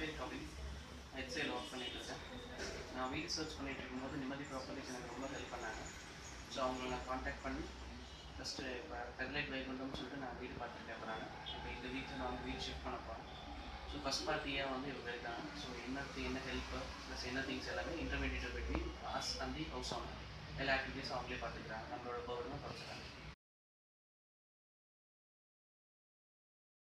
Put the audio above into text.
ஹெச்ஏல work பண்ணிட்டு இருக்கேன். நான் வீடு சர்ச் பண்ணிட்டு இருக்கும்போது நிம்மதி ப்ராப்பர்ட்டிஸ் எனக்கு ரொம்ப ஹெல்ப் பண்ணாங்க. ஸோ அவங்கள நான் காண்டாக்ட் பண்ணி ஃபஸ்ட்டு இப்போ பெர்லைட் வைகுண்டம்னு சொல்லிட்டு நான் வீடு பார்த்துட்டு இப்போ இப்போ இந்த வீட்டில் நான் வந்து வீடு ஷிஃப்ட் பண்ண போகிறேன் ஸோ ஃபஸ்ட் பார்ட்டியாக வந்து இவங்க இருக்காங்க? ஸோ என்ன என்ன ஹெல்ப்பு ப்ளஸ் என்ன திங்ஸ் எல்லாமே intermediate between us and the house owner எல்லா ஆக்டிவிட்டீஸும் அவங்களே பார்த்துக்கிறாங்க.